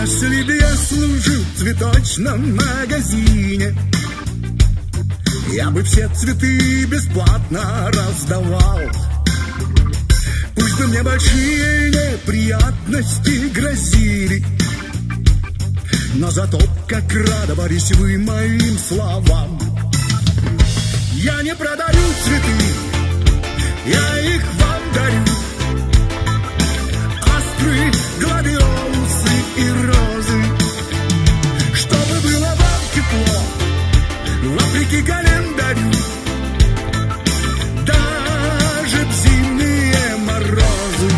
Если бы я служил в цветочном магазине. Я бы все цветы бесплатно раздавал. Пусть бы мне большие неприятности грозили. Но зато как радовались вы моим словам. Я не продаю цветы, я их вам дарю Календарю Даже зимние морозы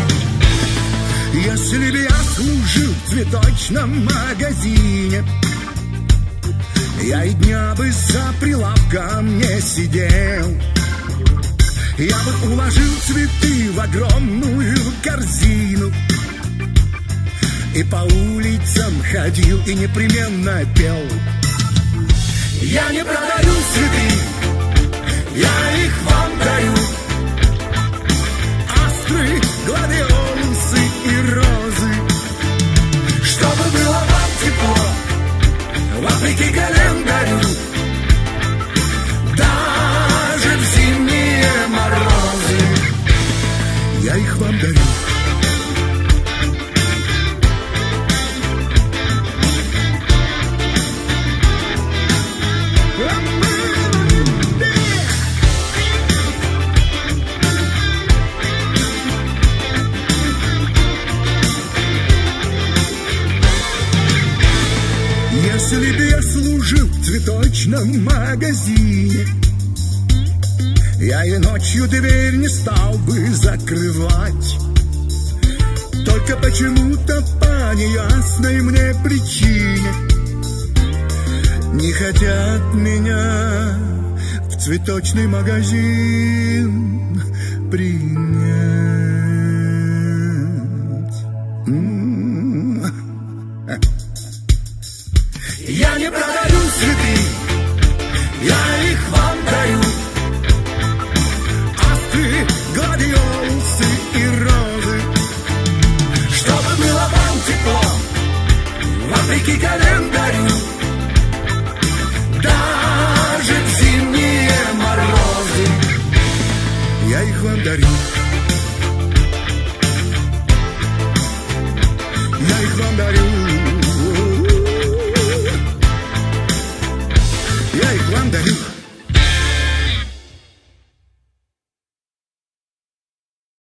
Если бы служил в цветочном магазине. Я и дня бы за прилавком не сидел. Я бы уложил цветы в огромную корзину И по улицам ходил и непременно пел я не продаю цветы, я их вам дарю. Астры, гладиолусы и розы, чтобы было вам тепло, вопреки календарю. Если бы я служил в цветочном магазине Я и ночью дверь не стал бы закрывать. Только почему-то по неясной мне причине Не хотят меня в цветочный магазин принять и календарю Даже в зимние морозы Я их вам дарю Я их вам дарю Я их вам дарю